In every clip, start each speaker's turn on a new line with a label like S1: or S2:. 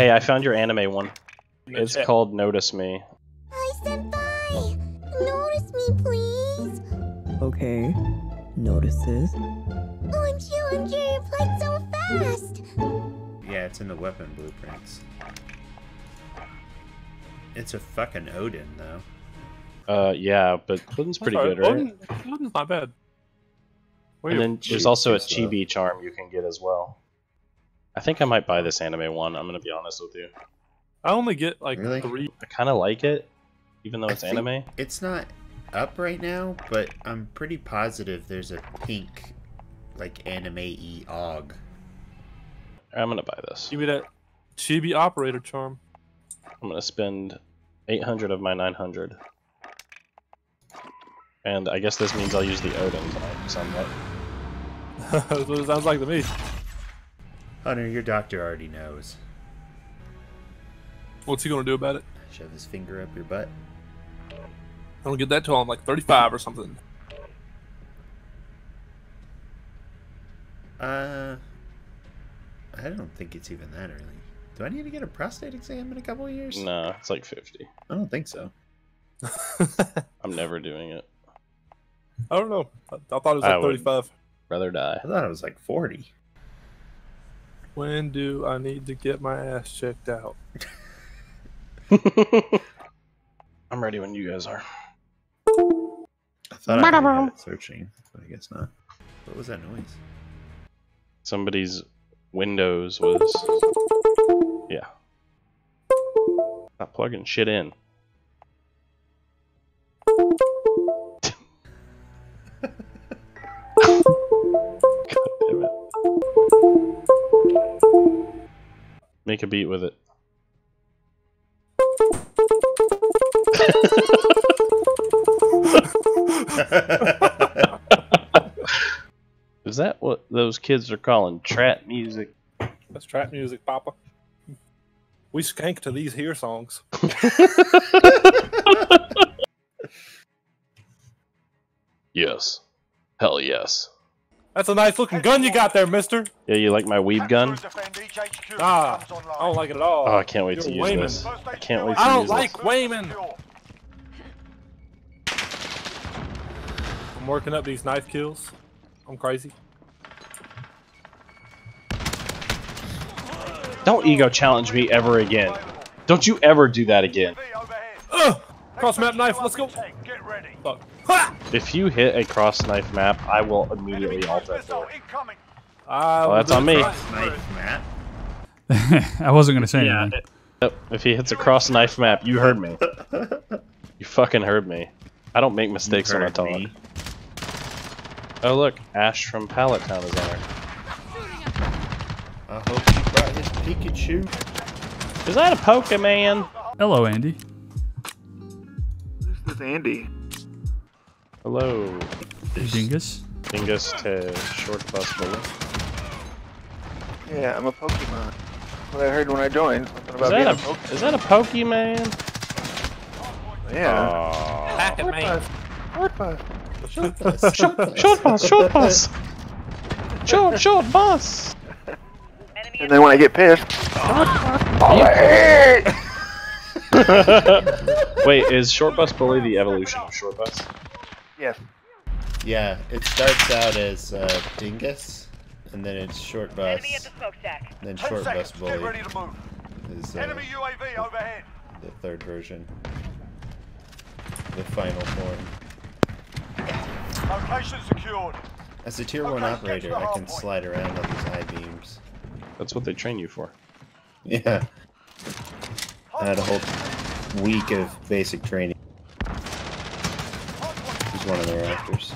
S1: Hey, I found your anime one. It's
S2: chat.
S1: called Notice Me.
S3: Hi, Senpai! Notice me, please!
S4: Okay. Notices.
S3: OMG, OMG, you played so fast!
S5: Yeah, it's in the weapon blueprints. It's a fucking Odin, though.
S1: Uh, yeah, but Odin's pretty
S2: Sorry,
S1: good, right?
S2: Odin- Odin's not bad. Where
S1: And then there's also a
S5: just though.
S1: chibi charm you can get as well. I think I might buy this anime one. I'm gonna be honest with you.
S2: I only get like
S5: Really?
S2: three.
S1: I kind of like it, even though it's
S5: think
S1: anime.
S5: It's not up right now, but I'm pretty positive there's a pink, like anime-y og.
S1: I'm gonna buy this.
S2: Give me that chibi operator charm.
S1: I'm gonna spend 800 of my 900. And I guess this means I'll use the Odin tonight somewhat.
S2: That's what it sounds like to me.
S5: Hunter, your doctor already knows.
S2: What's he gonna do about it?
S5: Shove his finger up your butt.
S2: I don't get that till I'm like 35 or something.
S5: Uh, I don't think it's even that early. Do I need to get a prostate exam in a couple of years?
S1: Nah, it's like 50.
S5: I don't think so.
S1: I'm never doing it.
S2: I don't know. I, I thought it was
S1: I
S2: like
S1: would.
S2: 35.
S1: Rather die.
S5: I thought it was like 40.
S2: When do I need to get my ass checked out?
S1: I'm ready when you guys are.
S5: I thought I already had it searching, but I guess not. What was that noise?
S1: Somebody's Windows was. Yeah. Stop plugging shit in. God damn it. Make a beat with it. Is that what those kids are calling trap music?
S2: That's trap music, Papa. We skank to these here songs.
S1: Yes. Hell yes.
S2: That's a nice looking gun you got there, mister.
S1: Yeah, you like my weeb gun?
S2: Ah, I don't like it at all.
S1: Oh, I can't wait to
S2: You're
S1: use
S2: Wayman.
S1: this. I can't wait to
S2: I don't like
S1: this.
S2: Wayman. I'm working up these knife kills. I'm crazy.
S1: Don't ego challenge me ever again. Don't you ever do that again.
S2: Ugh! Cross map knife, let's go. Fuck. Ha!
S1: If you hit a cross knife map, I will immediately alt that door.
S2: I ah,
S1: Well, that's on me.
S5: Knife
S6: I wasn't gonna say anything.
S1: Yep, if he hits a cross knife map, you heard me. You fucking heard me. I don't make mistakes when I
S5: heard
S1: talk.
S5: me.
S1: Oh look, Ash from Pallet Town is there.
S5: I hope he brought his Pikachu.
S1: Is that a Pokemon?
S6: Hello, Andy.
S7: This Andy.
S1: Hello,
S6: Dingus.
S1: Dingus to Short Bus Bully.
S7: Yeah, I'm a Pokemon. What I heard when I joined. Something
S1: Is that
S7: a
S1: a
S7: Pokemon.
S1: is that a Pokemon?
S7: Yeah.
S1: Aw.
S2: Hack it, man.
S7: Short bus.
S1: Short bus, short bus. Short, short bus.
S7: And then when I get pissed,
S1: Wait, is short bus bully the evolution of short bus?
S7: yes.
S5: Yeah, it starts out as uh, Dingus, and then it's short bus, then short bus bully is uh,
S8: Enemy UAV overhead.
S5: the third version, the final form.
S8: Location secured.
S5: As a tier one operator,
S8: get to the
S5: I can
S8: point.
S5: slide around on these high beams.
S1: That's what they train you for.
S5: Yeah, I had a whole week of basic training. He's one of their actors.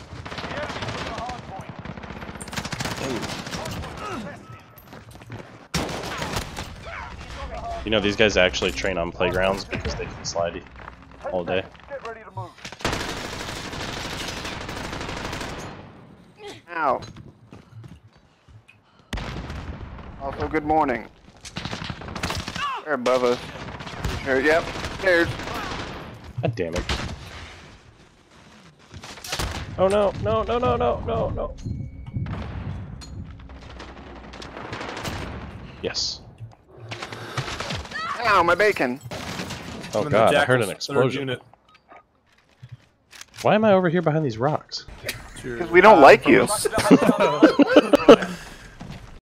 S1: You know, these guys actually train on playgrounds because they can slide all day.
S8: Get ready to move.
S7: Ow. Also, good morning. They're above us. Sure, yep. There's.
S1: God damn it. Oh no, no, no, no, no, no, no. Yes.
S7: Ow, my bacon.
S1: Oh
S2: I'm
S1: god, I heard an explosion.
S2: Unit.
S1: Why am I over here behind these rocks?
S7: Because we don't like you.